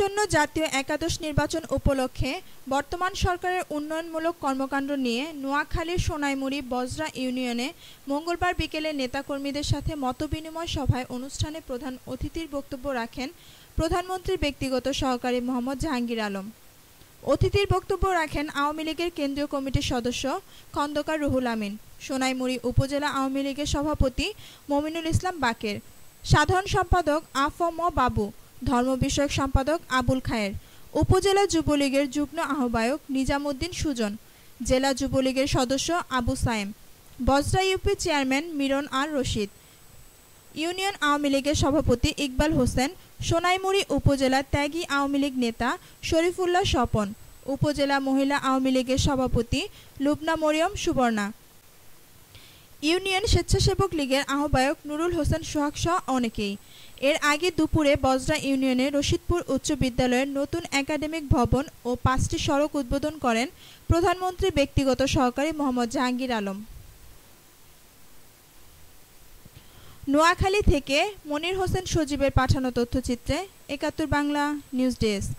জাতীয় একাদশ নির্বাচন উপলক্ষে বর্তমান সরকারের উন্নয়নমূলক কর্মকাণ্ড নিয়ে নোয়াখালীর সোনাইমুড়ি বজরা ইউনিয়নে মঙ্গলবার বিকেলে নেতাকর্মীদের সাথে মতবিনিময় সভায় অনুষ্ঠানে প্রধান অতিথির বক্তব্য রাখেন প্রধানমন্ত্রীর ব্যক্তিগত সহকারী মোহাম্মদ জাহাঙ্গীর আলম। অতিথির বক্তব্য রাখেন আওয়ামী লীগের কেন্দ্রীয় কমিটির সদস্য খন্দকার রুহুল আমিন, সোনাইমুড়ি উপজেলা আওয়ামী লীগের সভাপতি মমিনুল ইসলাম বাকের, সাধারণ সম্পাদক আফম বাবু ধর্ম বিষয়ক সম্পাদক আবুল খায়ের। উপজেলা যুবলীগের যুগ্ম আহ্বায়ক নিজামুদ্দিন সুজন, জেলা যুবলীগের সদস্য Abu Sayem, Bajra UP chairman Miron Ar Rashid, union Awami লীগের সভাপতি ইকবাল হোসেন, সোনাইমুড়ি উপজেলা ত্যাগী আওয়ামী লীগ নেতা শরীফুল্লাহ স্বপন, উপজেলা মহিলা আওয়ামী লীগের সভাপতি লুবনা মরিয়ম সুবর্ণা ইউনিয়ন স্বেচ্ছাসেবক লীগের আহ্বায়ক নুরুল হোসেন সোহাগ সহ অনেকেই। এর আগে দুপুরে বজরা ইউনিয়নে রশিদপুর উচ্চ বিদ্যালয়ের নতুন একাডেমিক ভবন ও পাঁচটি সড়ক উদ্বোধন করেন প্রধানমন্ত্রী ব্যক্তিগত সহকারী মোহাম্মদ জাহাঙ্গীর আলম। নোয়াখালী থেকে মনির হোসেন সজীবের পাঠানো তথ্যচিত্রে একাত্তর বাংলা নিউজ ডেস্ক।